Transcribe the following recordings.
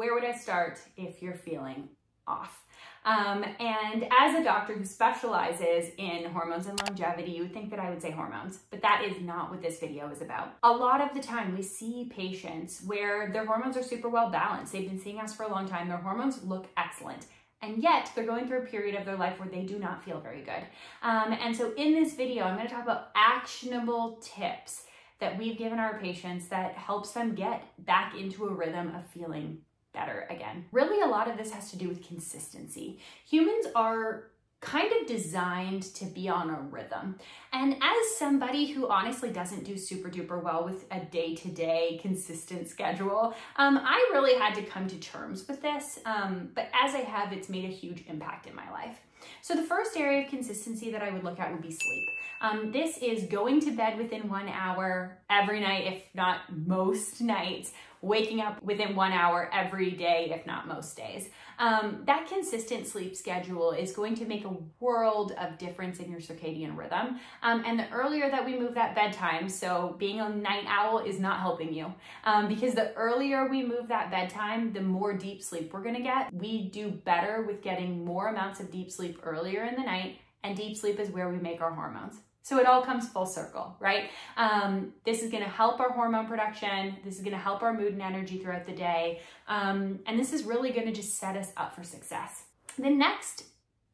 where would I start if you're feeling off? Um, and as a doctor who specializes in hormones and longevity, you would think that I would say hormones, but that is not what this video is about. A lot of the time we see patients where their hormones are super well balanced. They've been seeing us for a long time. Their hormones look excellent. And yet they're going through a period of their life where they do not feel very good. Um, and so in this video, I'm gonna talk about actionable tips that we've given our patients that helps them get back into a rhythm of feeling better again. Really, a lot of this has to do with consistency. Humans are kind of designed to be on a rhythm. And as somebody who honestly doesn't do super duper well with a day to day consistent schedule, um, I really had to come to terms with this. Um, but as I have, it's made a huge impact in my life. So the first area of consistency that I would look at would be sleep. Um, this is going to bed within one hour every night, if not most nights, waking up within one hour every day, if not most days. Um, that consistent sleep schedule is going to make a world of difference in your circadian rhythm. Um, and the earlier that we move that bedtime, so being a night owl is not helping you um, because the earlier we move that bedtime, the more deep sleep we're gonna get. We do better with getting more amounts of deep sleep earlier in the night and deep sleep is where we make our hormones. So it all comes full circle, right? Um, this is gonna help our hormone production. This is gonna help our mood and energy throughout the day. Um, and this is really gonna just set us up for success. The next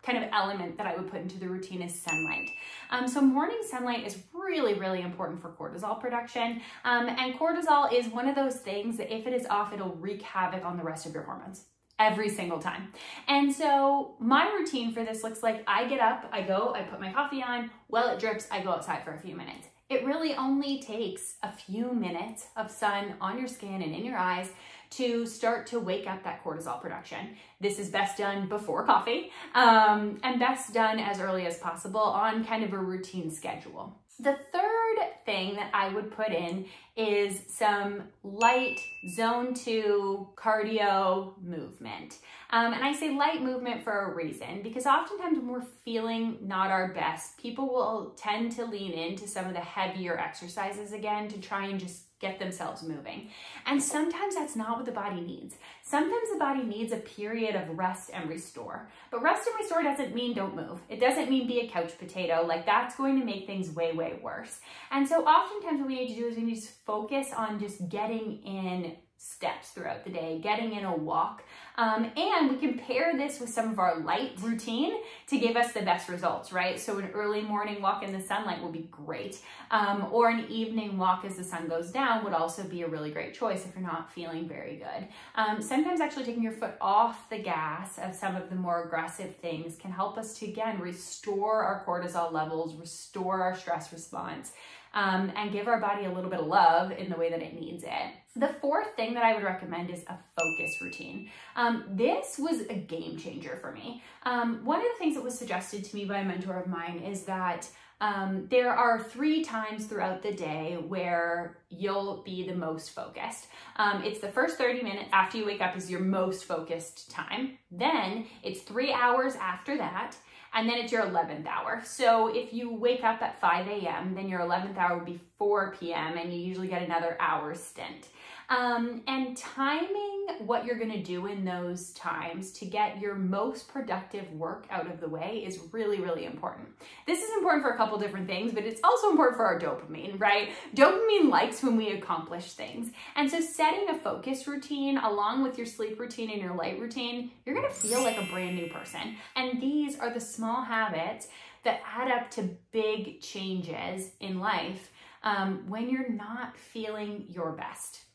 kind of element that I would put into the routine is sunlight. Um, so morning sunlight is really, really important for cortisol production. Um, and cortisol is one of those things that if it is off, it'll wreak havoc on the rest of your hormones every single time. And so my routine for this looks like I get up, I go, I put my coffee on, while it drips, I go outside for a few minutes. It really only takes a few minutes of sun on your skin and in your eyes to start to wake up that cortisol production. This is best done before coffee um, and best done as early as possible on kind of a routine schedule. The third thing that I would put in is some light zone two cardio movement. Um, and I say light movement for a reason because oftentimes when we're feeling not our best, people will tend to lean into some of the heavier exercises again to try and just get themselves moving. And sometimes that's not what the body needs. Sometimes the body needs a period of rest and restore. But rest and restore doesn't mean don't move. It doesn't mean be a couch potato. Like that's going to make things way, way worse. And so oftentimes what we need to do is we need to focus on just getting in steps throughout the day, getting in a walk. Um, and we can pair this with some of our light routine to give us the best results, right? So an early morning walk in the sunlight will be great. Um, or an evening walk as the sun goes down would also be a really great choice if you're not feeling very good. Um, sometimes actually taking your foot off the gas of some of the more aggressive things can help us to, again, restore our cortisol levels, restore our stress response, um, and give our body a little bit of love in the way that it needs it. The fourth thing that I would recommend is a focus routine. Um, this was a game changer for me. Um, one of the things that was suggested to me by a mentor of mine is that um, there are three times throughout the day where you'll be the most focused. Um, it's the first 30 minutes after you wake up is your most focused time. Then it's three hours after that and then it's your 11th hour. So if you wake up at 5 a.m., then your 11th hour would be 4 p.m., and you usually get another hour stint. Um, and timing what you're gonna do in those times to get your most productive work out of the way is really, really important. This is important for a couple different things, but it's also important for our dopamine, right? Dopamine likes when we accomplish things. And so setting a focus routine along with your sleep routine and your light routine, you're gonna feel like a brand new person. And these are the small habits that add up to big changes in life um, when you're not feeling your best.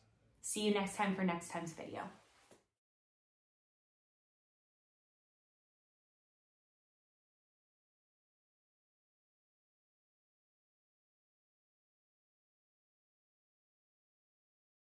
See you next time for next time's video.